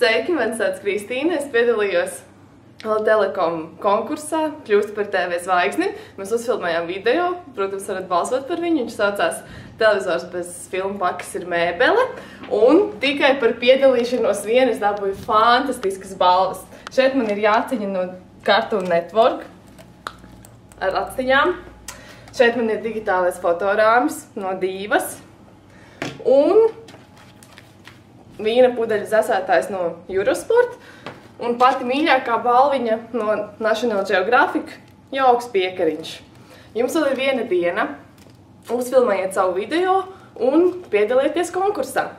Sveiki, man sauc Kristīna. Es piedalījos Telekom konkursā, kļūst par TV zvaigzni. Mēs uzfilmējām video, protams, varat balsot par viņu. Viņš saucās Televizors bez filmu pakas ir mēbele. Un tikai par piedalīšanos vienu es dabūju fantastiskas balvas. Šeit man ir jāciņa no Cartoon Network ar atciņām. Šeit man ir digitālais fotorāms no Dīvas. Un vīna pudeļu zasētājs no Eurosport un pati mīļākā balviņa no National Geographic jauks piekariņš. Jums vēl ir viena diena, uzfilmējiet savu video un piedalieties konkursā.